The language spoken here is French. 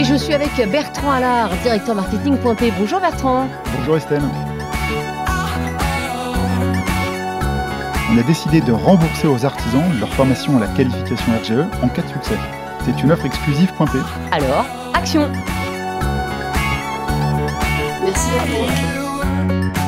Et Je suis avec Bertrand Allard, directeur marketing.p. Bonjour Bertrand. Bonjour Estelle. On a décidé de rembourser aux artisans leur formation à la qualification RGE en cas de succès. C'est une offre exclusive Alors, action Merci Bertrand.